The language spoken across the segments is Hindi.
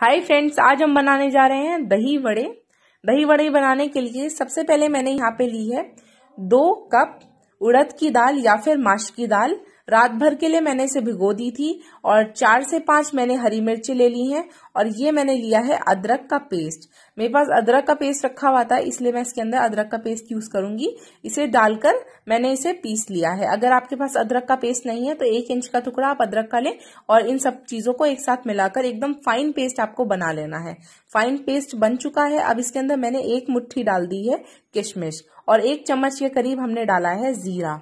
हाय फ्रेंड्स आज हम बनाने जा रहे हैं दही वड़े। दही वड़े बनाने के लिए सबसे पहले मैंने यहाँ पे ली है दो कप उड़द की दाल या फिर माश की दाल। रात भर के लिए मैंने इसे भिगो दी थी और चार से पाँच मैंने हरी मिर्ची ले ली हैं और ये मैंने लिया है अदरक का पेस्ट। मेरे पास अदरक का पेस्ट रखा हुआ था, इसलिए मैं इसके अंदर अदरक का पेस्ट यूज़ करूँगी। इसे डालकर मैंने इसे पीस लिया है। अगर आपके पास अदरक का पेस्ट नहीं है तो एक इंच का टुकड़ा आप अदरक का लें और इन सब चीज़ों को एक साथ मिलाकर एकदम फाइन पेस्ट आपको बना लेना है। फाइन पेस्ट बन चुका है। अब इसके अंदर मैंने एक मुट्ठी डाल दी है किशमिश और एक चम्मच के करीब हमने डाला है जीरा।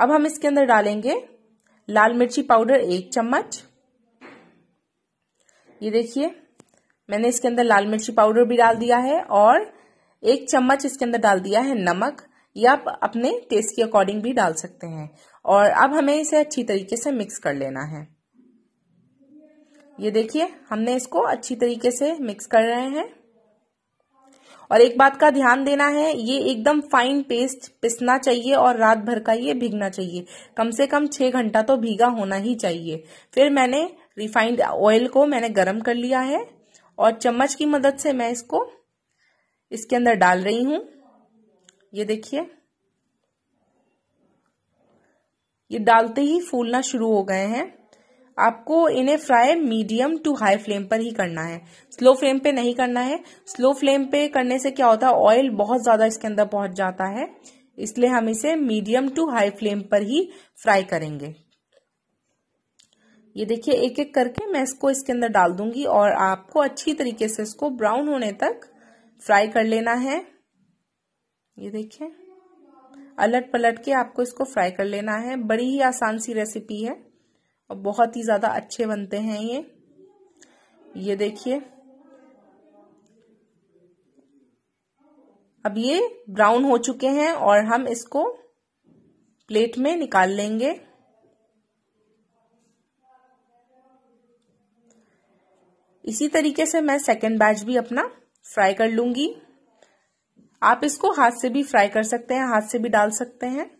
अब हम इसके अंदर डालेंगे लाल मिर्ची पाउडर एक चम्मच। ये देखिए, मैंने इसके अंदर लाल मिर्ची पाउडर भी डाल दिया है और एक चम्मच इसके अंदर डाल दिया है नमक। या आप अपने टेस्ट के अकॉर्डिंग भी डाल सकते हैं। और अब हमें इसे अच्छी तरीके से मिक्स कर लेना है। ये देखिए, हमने इसको अच्छी तरीके से मिक्स कर रहे हैं। और एक बात का ध्यान देना है, ये एकदम फाइन पेस्ट पिसना चाहिए और रात भर का ये भीगना चाहिए। कम से कम छह घंटा तो भीगा होना ही चाहिए। फिर मैंने रिफाइंड ऑयल को मैंने गर्म कर लिया है और चम्मच की मदद से मैं इसको इसके अंदर डाल रही हूँ। ये देखिए। ये डालते ही फूलना शुरू हो गए हैं। आपको इन्हें fry medium to high flame पर ही करना है। स्लो फ्लेम पे नहीं करना है। स्लो फ्लेम पे करने से क्या होता है? ऑयल बहुत ज़्यादा इसके अंदर पहुँच जाता है। इसलिए हम इसे मीडियम टू हाई फ्लेम पर ही फ्राई करेंगे। ये देखिए एक एक करके मैं इसको इसके अंदर डाल दूँगी और आपको अच्छी तरीके से इसको ब्राउन होने तक फ्राई कर लेना है। ये देखिए अलट पलट के आपको इसको फ्राई कर लेना है। बड़ी ही आसान सी रेसिपी है। और बहुत ही ज़्यादा अच्छे बनते हैं ये। ये देखिए। अब ये ब्राउन हो चुके हैं और हम इसको प्लेट में निकाल लेंगे। इसी तरीके से मैं सेकेंड बैच भी अपना फ्राई कर लूँगी। आप इसको हाथ से भी फ्राई कर सकते हैं, हाथ से भी डाल सकते हैं।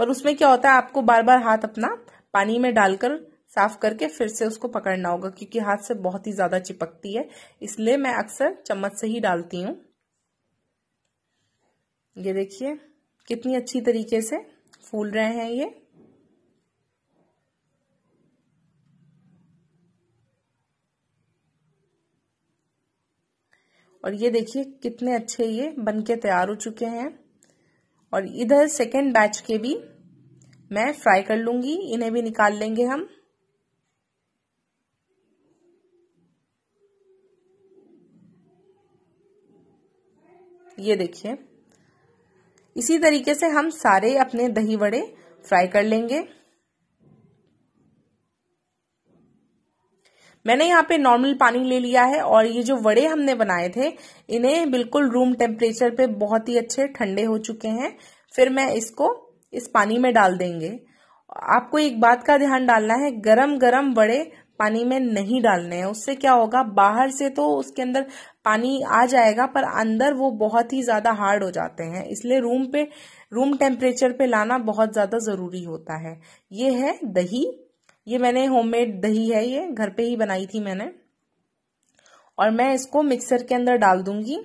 पर उसमें क्या होता है, आपको बार बार हाथ अपना पानी में डालकर साफ़ करके फिर से उसको पकड़ना होगा, क्योंकि हाथ से बहुत ही ज़्यादा चिपकती है। इसलिए मैं अक्सर चम्मच से ही डालती हूँ। ये देखिए, कितनी अच्छी तरीके से फूल रहे हैं ये। और ये देखिए, कितने अच्छे ये बनके तैयार हो चुके हैं। और इधर सेकेंड बैच के भी मैं फ्राई कर लूँगी, इन्हें भी निकाल लेंगे हम। ये देखिए। इसी तरीके से हम सारे अपने दही वड़े फ्राई कर लेंगे। मैंने यहाँ पे नॉर्मल पानी ले लिया है और ये जो वड़े हमने बनाए थे, इन्हें बिल्कुल रूम टेम्परेचर पे बहुत ही अच्छे ठंडे हो चुके हैं। फिर मैं इसको इस पानी में डाल देंगे। आपको एक बात का ध्यान डालना है गरम गरम बड़े पानी में नहीं डालने हैं। उससे क्या होगा, बाहर से तो उसके अंदर पानी आ जाएगा, पर अंदर वो बहुत ही ज़्यादा हार्ड हो जाते हैं। इसलिए रूम पे रूम टेम्परेचर पे लाना बहुत ज़्यादा ज़रूरी होता है। ये है दही। ये मैंने होममेड दही है ये, घर पे ही बनाई थी मैंने। और मैं इसको मिक्सर के अंदर डाल दूँगी।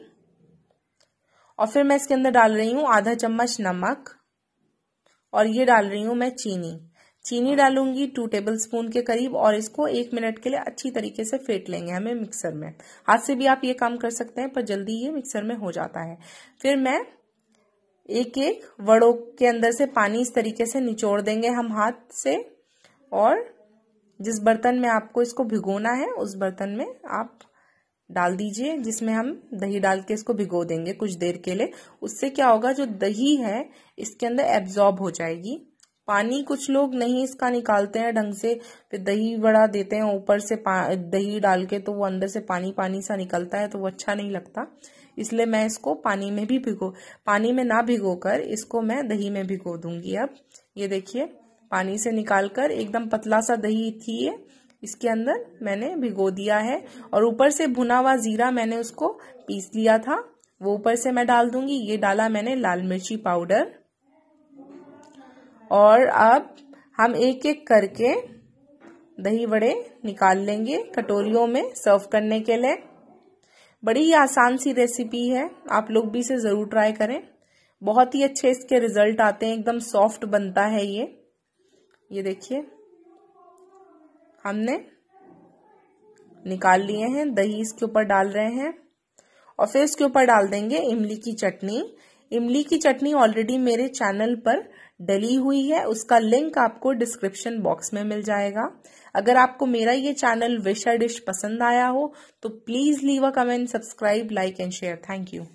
और फिर मैं इसके अंदर डाल रही हूँ आधा चम्मच नमक। और ये डाल रही हूँ मैं चीनी। चीनी डालूँगी टू टेबल स्पून के करीब और इसको एक मिनट के लिए अच्छी तरीके से फेंट लेंगे हमें मिक्सर में। हाथ से भी आप ये काम कर सकते हैं, पर जल्दी ये मिक्सर में हो जाता है। फिर मैं एक एक वड़ों के अंदर से पानी इस तरीके से निचोड़ देंगे हम हाथ से और जिस बर्तन में आपको इसको भिगोना है, उस बर्तन में आप डाल दीजिए, जिसमें हम दही डाल के इसको भिगो देंगे कुछ देर के लिए। उससे क्या होगा, जो दही है, इसके अंदर एब्जॉर्ब हो जाएगी। पानी कुछ लोग नहीं इसका निकालते हैं ढंग से, फिर दही बड़ा देते हैं ऊपर से दही डाल के तो वो अंदर से पानी पानी सा निकलता है तो वो अच्छा नहीं लगता। इसलिए मैं इसको पानी में भी भिगो, पानी में ना भिगो कर इसको मैं दही में भिगो दूँगी अब। ये देखिए, पानी से निकाल कर एकदम पतला सा दही थी ये। इसके अंदर मैंने भिगो दिया है और ऊपर से भुना हुआ जीरा मैंने उसको पीस लिया था। वो ऊपर से मैं डाल दूँगी। ये डाला मैंने लाल मिर्ची पाउडर। और अब हम एक एक करके दही वड़े निकाल लेंगे कटोरियों में सर्व करने के लिए। बड़ी आसान सी रेसिपी है। आप लोग भी इसे ज़रूर ट्राई करें। बहुत ही अच्छे इसके रिज़ल्ट आते हैं। एकदम सॉफ्ट बनता है ये। ये देखिए। हमने निकाल लिए हैं, दही इसके ऊपर डाल रहे हैं और फिर इसके ऊपर डाल देंगे इमली की चटनी। इमली की चटनी ऑलरेडी मेरे चैनल पर डली हुई है, उसका लिंक आपको डिस्क्रिप्शन बॉक्स में मिल जाएगा। अगर आपको मेरा ये चैनल विशा डिश पसंद आया हो तो please leave a comment subscribe like and share thank you